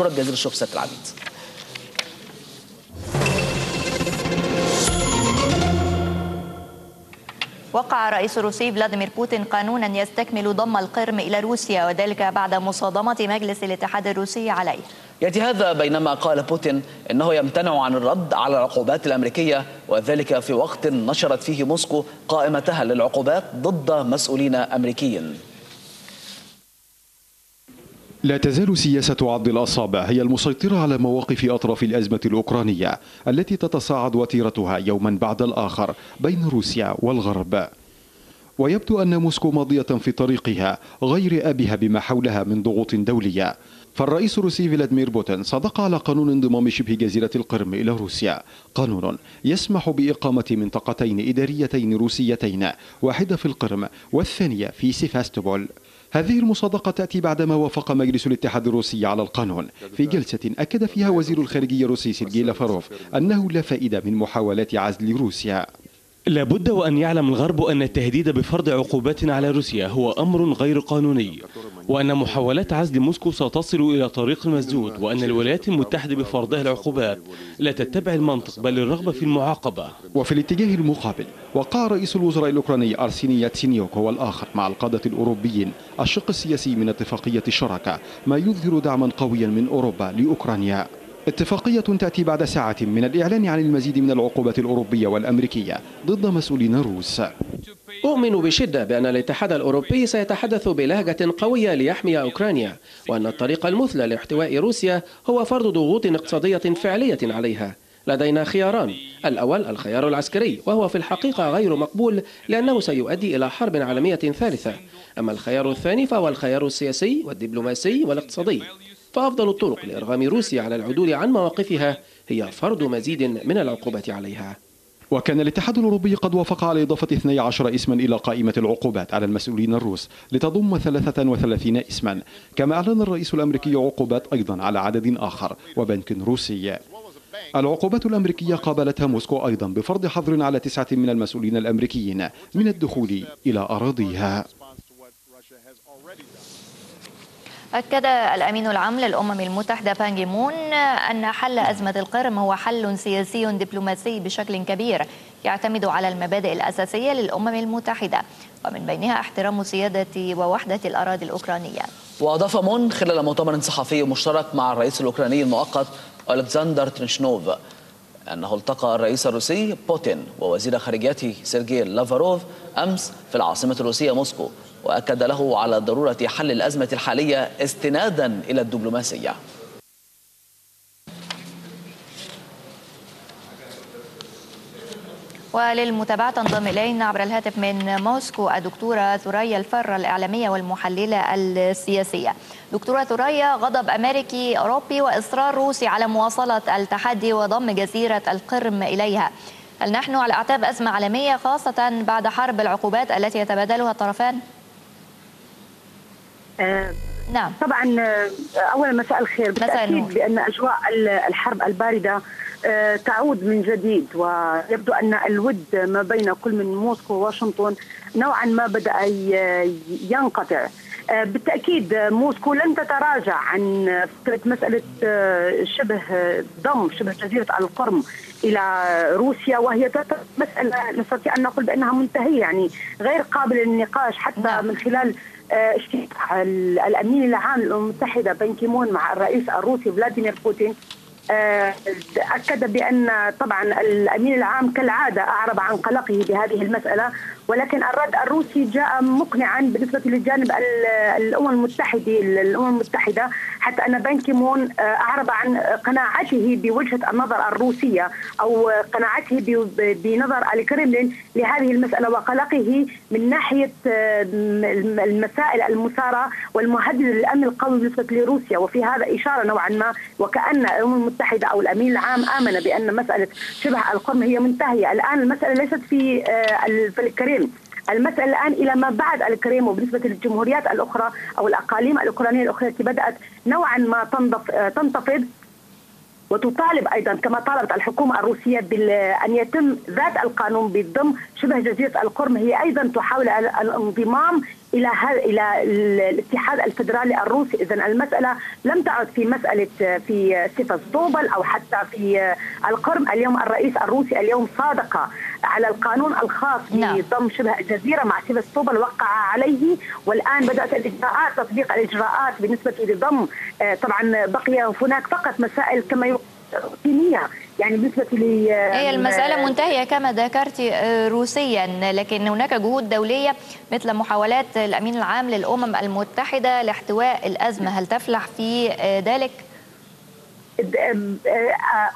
أشكرك جزيل الشكر سيادة العميد وقع الرئيس الروسي فلاديمير بوتين قانونا يستكمل ضم القرم إلى روسيا وذلك بعد مصادمة مجلس الاتحاد الروسي عليه. يأتي هذا بينما قال بوتين إنه يمتنع عن الرد على العقوبات الأمريكية وذلك في وقت نشرت فيه موسكو قائمتها للعقوبات ضد مسؤولين أمريكيين. لا تزال سياسة عض الأصابع هي المسيطرة على مواقف أطراف الأزمة الأوكرانية التي تتصاعد وتيرتها يوما بعد الآخر بين روسيا والغرب. ويبدو أن موسكو ماضية في طريقها غير أبها بما حولها من ضغوط دولية. فالرئيس الروسي فلاديمير بوتين صدق على قانون انضمام شبه جزيرة القرم إلى روسيا. قانون يسمح بإقامة منطقتين إداريتين روسيتين واحدة في القرم والثانية في سيفاستوبول. هذه المصادقة تأتي بعدما وافق مجلس الاتحاد الروسي على القانون. في جلسة أكد فيها وزير الخارجية الروسي سيرجي لافاروف أنه لا فائدة من محاولات عزل روسيا. لابد وأن يعلم الغرب أن التهديد بفرض عقوبات على روسيا هو أمر غير قانوني. وأن محاولات عزل موسكو ستصل إلى طريق مسدود وأن الولايات المتحدة بفرضها العقوبات لا تتبع المنطق بل الرغبة في المعاقبة. وفي الاتجاه المقابل وقع رئيس الوزراء الأوكراني أرسيني ياتسينيوك هو الآخر مع القادة الأوروبيين الشق السياسي من اتفاقية الشراكة ما يظهر دعما قويا من أوروبا لأوكرانيا. اتفاقية تأتي بعد ساعة من الإعلان عن المزيد من العقوبات الأوروبية والأمريكية ضد مسؤولين روس. أؤمن بشدة بأن الاتحاد الأوروبي سيتحدث بلهجة قوية ليحمي أوكرانيا وأن الطريق المثلى لاحتواء روسيا هو فرض ضغوط اقتصادية فعلية عليها. لدينا خياران. الأول الخيار العسكري وهو في الحقيقة غير مقبول لأنه سيؤدي إلى حرب عالمية ثالثة. أما الخيار الثاني فهو الخيار السياسي والدبلوماسي والاقتصادي. فأفضل الطرق لإرغام روسيا على العدول عن مواقفها هي فرض مزيد من العقوبات عليها. وكان الاتحاد الأوروبي قد وافق على إضافة 12 اسما إلى قائمة العقوبات على المسؤولين الروس لتضم 33 اسما. كما أعلن الرئيس الأمريكي عقوبات أيضا على عدد آخر وبنك روسي. العقوبات الأمريكية قابلتها موسكو أيضا بفرض حظر على تسعة من المسؤولين الأمريكيين من الدخول إلى أراضيها. أكد الأمين العام للأمم المتحدة بان مون أن حل أزمة القرم هو حل سياسي دبلوماسي بشكل كبير يعتمد على المبادئ الأساسية للأمم المتحدة ومن بينها احترام سيادة ووحدة الأراضي الأوكرانية. وأضاف مون خلال مؤتمر صحفي مشترك مع الرئيس الأوكراني المؤقت ألكسندر تريشنوف أنه التقى الرئيس الروسي بوتين ووزير خارجيته سيرجي لافاروف أمس في العاصمة الروسية موسكو. وأكد له على ضرورة حل الأزمة الحالية استنادا إلى الدبلوماسية. وللمتابعة تنضم إلينا عبر الهاتف من موسكو الدكتورة ثريا الفر الإعلامية والمحللة السياسية. دكتورة ثريا غضب أمريكي أوروبي وإصرار روسي على مواصلة التحدي وضم جزيرة القرم إليها. هل نحن على أعتاب أزمة عالمية خاصة بعد حرب العقوبات التي يتبادلها الطرفان؟ آه نعم. طبعا اولا مساء الخير. بالتأكيد بأن أجواء الحرب الباردة آه تعود من جديد ويبدو أن الود ما بين كل من موسكو وواشنطن نوعا ما بدأ ينقطع. آه بالتأكيد موسكو لن تتراجع عن فكرة مسألة شبه ضم شبه جزيرة القرم إلى روسيا وهي مسألة نستطيع أن نقول بأنها منتهية يعني غير قابلة للنقاش حتى نعم. من خلال اجتماع الأمين العام للامم المتحدة بان كيمون مع الرئيس الروسي فلاديمير بوتين أكد بأن طبعا الأمين العام كالعادة أعرب عن قلقه بهذه المسألة ولكن الرد الروسي جاء مقنعا بالنسبة للجانب الأمم المتحدة الامم المتحدة. حتى أن بان كيمون أعرب عن قناعته بوجهة النظر الروسية أو قناعته بنظر الكرملين لهذه المسألة وقلقه من ناحية المسائل المثارة والمهددة للأمن القومي بالنسبة لروسيا. وفي هذا إشارة نوعا ما وكأن الأمم المتحدة أو الأمين العام آمن بأن مسألة شبه القرم هي منتهية، الآن المسألة ليست في في الكريم. المسألة الآن إلى ما بعد الكريم وبالنسبة للجمهوريات الأخرى أو الأقاليم الأوكرانية الأخرى التي بدأت نوعا ما تنتفض وتطالب أيضا كما طالبت الحكومة الروسية بان يتم ذات القانون بضم شبه جزيرة القرم. هي أيضا تحاول الانضمام إلى إلى الاتحاد الفدرالي الروسي. اذا المسألة لم تعد في مسألة في سيفاستوبل أو حتى في القرم. اليوم الرئيس الروسي اليوم صادق على القانون الخاص نعم. بضم شبه الجزيرة مع سيفاستوبل وقع عليه. والآن بدأت الإجراءات تطبيق الإجراءات بالنسبة لضم. آه، طبعا بقي هناك فقط مسائل كما روتينيه يعني بالنسبة ل هي المسألة منتهية كما ذكرت آه، روسيا لكن هناك جهود دولية مثل محاولات الأمين العام للأمم المتحدة لاحتواء الأزمة. هل تفلح في آه، ذلك؟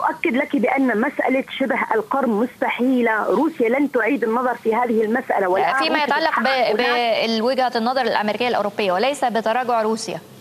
أؤكد لك بأن مسألة شبه القرم مستحيلة. روسيا لن تعيد النظر في هذه المسألة. فيما يتعلق بوجهة النظر الأمريكية الأوروبية وليس بتراجع روسيا. آه،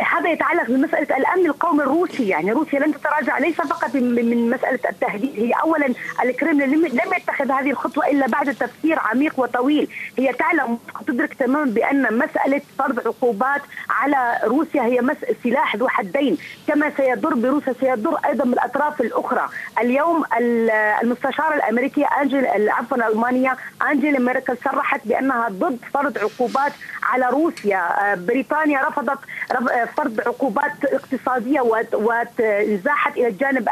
هذا يتعلق بمسألة الأمن القومي الروسي. يعني روسيا لن تتراجع ليس فقط من مسألة التهديد هي اولا الكريملين لم يتخذ هذه الخطوة إلا بعد تفكير عميق وطويل. هي تعلم تدرك تماما بأن مسألة فرض عقوبات على روسيا هي سلاح ذو حدين كما سيضر بروسيا سيضر أيضا بالأطراف الأخرى. اليوم المستشاره الامريكيه انجل عفوا الألمانية أنجيلا ميركل صرحت بأنها ضد فرض عقوبات على روسيا. آه، بريطانيا رفضت فرض عقوبات اقتصادية وانزاحت إلى الجانب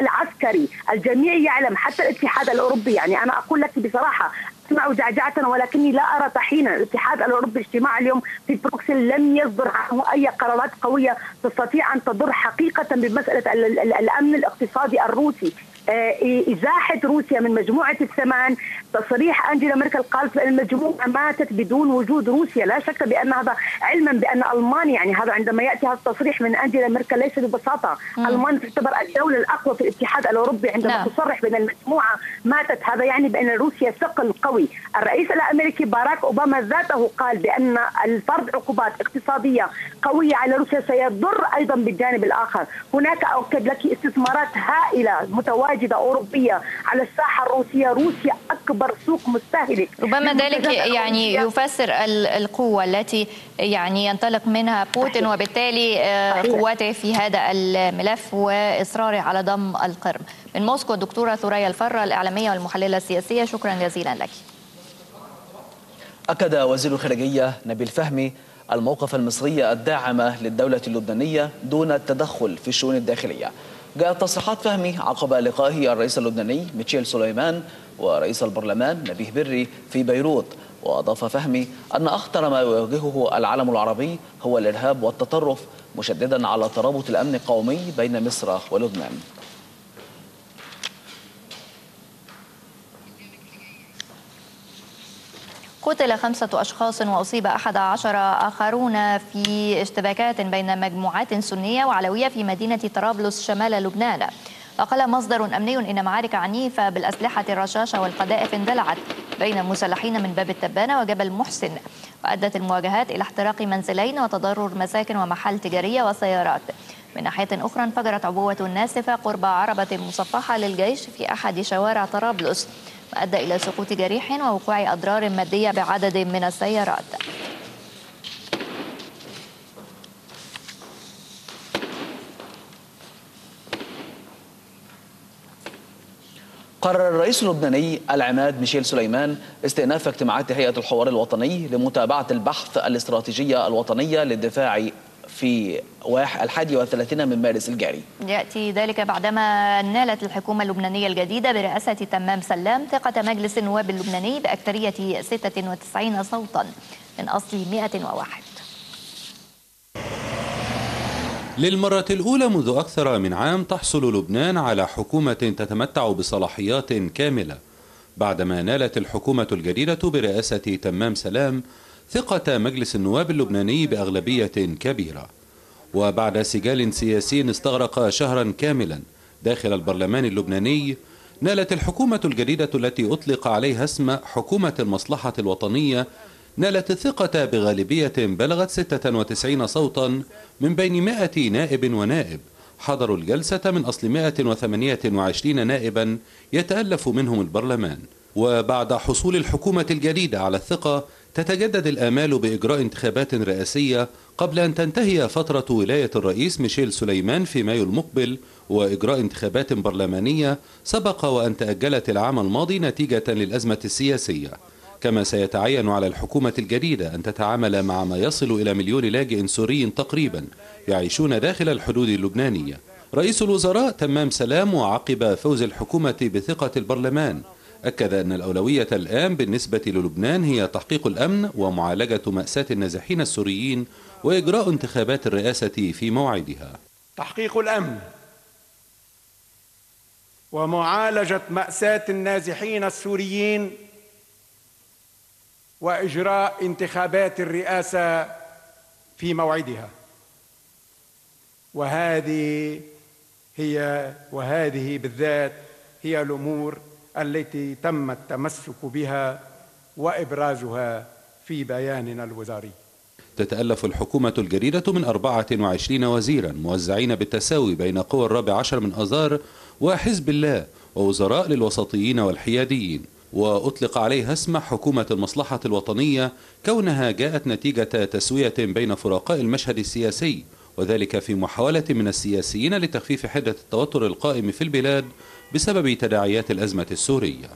العسكري، الجميع يعلم حتى الاتحاد الأوروبي. يعني أنا أقول لك بصراحة أسمع جعجعة ولكني لا أرى طحينا الاتحاد الأوروبي اجتماع اليوم في بروكسل لم يصدر عنه أي قرارات قوية تستطيع أن تضر حقيقة بمسألة الأمن الاقتصادي الروسي. آه، إزاحة روسيا من مجموعة الثمان. تصريح أنجيلا ميركل قالت بأن المجموعة ماتت بدون وجود روسيا. لا شك بأن هذا علما بأن ألمانيا يعني هذا عندما يأتي هذا التصريح من أنجيلا ميركل ليس ببساطة. ألمانيا تعتبر الدولة الأقوى في الاتحاد الأوروبي عندما لا. نعم. تصرح بأن المجموعة ماتت. هذا يعني بأن روسيا ثقل قوي. الرئيس الأمريكي باراك أوباما ذاته قال بأن الفرض عقوبات اقتصادية قوية على روسيا سيضر أيضا بالجانب الآخر. هناك أؤكد لك استثمارات هائلة متواجدة متواجده أوروبية على الساحة الروسية، روسيا أكبر سوق مستهلك ربما ذلك يعني يفسر القوة التي يعني ينطلق منها بوتين وبالتالي آه، قواته في هذا الملف وإصراره على ضم القرم. من موسكو الدكتورة ثريا الفرة الإعلامية والمحللة السياسية. شكرا جزيلا لك. أكد وزير الخارجية نبيل فهمي الموقف المصري الداعم للدولة اللبنانية دون التدخل في الشؤون الداخلية. جاءت تصريحات فهمي عقب لقائه الرئيس اللبناني ميتشيل سليمان ورئيس البرلمان نبيه بري في بيروت. وأضاف فهمي أن أخطر ما يواجهه العالم العربي هو الإرهاب والتطرف مشددا على ترابط الأمن القومي بين مصر ولبنان. قتل خمسة أشخاص وأصيب أحد عشر آخرون في اشتباكات بين مجموعات سنية وعلوية في مدينة طرابلس شمال لبنان. وقال مصدر أمني إن معارك عنيفة بالأسلحة الرشاشة والقذائف اندلعت بين المسلحين من باب التبانة وجبل محسن. وأدت المواجهات إلى احتراق منزلين وتضرر مساكن ومحال تجارية وسيارات. من ناحية أخرى انفجرت عبوة ناسفة قرب عربة مصفحة للجيش في أحد شوارع طرابلس. وأدى إلى سقوط جريح ووقوع أضرار مادية بعدد من السيارات. قرر الرئيس اللبناني العماد ميشيل سليمان استئناف اجتماعات هيئة الحوار الوطني لمتابعة البحث الاستراتيجية الوطنية للدفاع في الحادي والثلاثين من مارس الجاري. يأتي ذلك بعدما نالت الحكومة اللبنانية الجديدة برئاسة تمام سلام ثقة مجلس النواب اللبناني بأكثرية 96 صوتا من أصل 101 للمرة الأولى منذ أكثر من عام تحصل لبنان على حكومة تتمتع بصلاحيات كاملة. بعدما نالت الحكومة الجديدة برئاسة تمام سلام ثقة مجلس النواب اللبناني بأغلبية كبيرة. وبعد سجال سياسي استغرق شهرا كاملا داخل البرلمان اللبناني نالت الحكومة الجديدة التي أطلق عليها اسم حكومة المصلحة الوطنية نالت الثقة بغالبية بلغت 96 صوتا من بين 100 نائب ونائب حضروا الجلسة من أصل 128 نائبا يتألف منهم البرلمان. وبعد حصول الحكومة الجديدة على الثقة تتجدد الآمال بإجراء انتخابات رئاسية قبل أن تنتهي فترة ولاية الرئيس ميشيل سليمان في مايو المقبل وإجراء انتخابات برلمانية سبق وأن تأجلت العام الماضي نتيجة للأزمة السياسية. كما سيتعين على الحكومة الجديدة أن تتعامل مع ما يصل إلى مليون لاجئ سوري تقريبا يعيشون داخل الحدود اللبنانية. رئيس الوزراء تمام سلام وعقب فوز الحكومة بثقة البرلمان. أكد أن الأولوية الآن بالنسبة للبنان هي تحقيق الأمن ومعالجة مأساة النازحين السوريين وإجراء انتخابات الرئاسة في موعدها. تحقيق الأمن ومعالجة مأساة النازحين السوريين وإجراء انتخابات الرئاسة في موعدها. وهذه هي وهذه بالذات هي الأمور التي تم التمسك بها وإبرازها في بياننا الوزاري. تتألف الحكومة الجديدة من 24 وزيرا موزعين بالتساوي بين قوى الرابع عشر من أزار وحزب الله ووزراء للوسطيين والحياديين. وأطلق عليها اسم حكومة المصلحة الوطنية كونها جاءت نتيجة تسوية بين فرقاء المشهد السياسي وذلك في محاولة من السياسيين لتخفيف حدة التوتر القائم في البلاد بسبب تداعيات الأزمة السورية.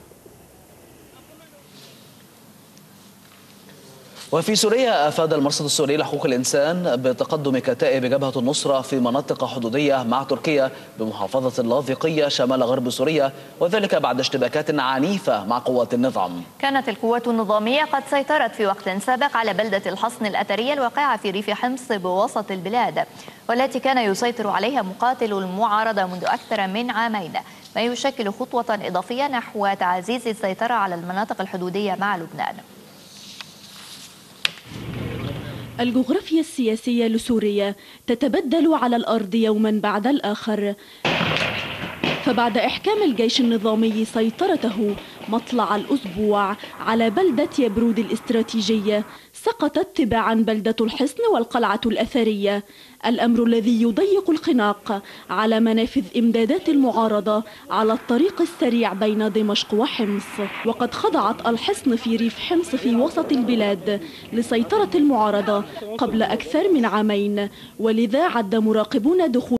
وفي سوريا أفاد المرصد السوري لحقوق الإنسان بتقدم كتائب جبهة النصرة في مناطق حدودية مع تركيا بمحافظة اللاذقية شمال غرب سوريا وذلك بعد اشتباكات عنيفة مع قوات النظام. كانت القوات النظامية قد سيطرت في وقت سابق على بلدة الحصن الأثرية الواقعة في ريف حمص بوسط البلاد والتي كان يسيطر عليها مقاتل المعارضة منذ أكثر من عامين. ما يشكل خطوة إضافية نحو تعزيز السيطرة على المناطق الحدودية مع لبنان. الجغرافيا السياسية لسوريا تتبدل على الأرض يوما بعد الآخر. فبعد إحكام الجيش النظامي سيطرته مطلع الأسبوع على بلدة يبرود الاستراتيجية سقطت تباعا بلدة الحصن والقلعة الأثرية. الأمر الذي يضيق الخناق على منافذ إمدادات المعارضة على الطريق السريع بين دمشق وحمص. وقد خضعت الحصن في ريف حمص في وسط البلاد لسيطرة المعارضة قبل أكثر من عامين ولذا عد مراقبون دخول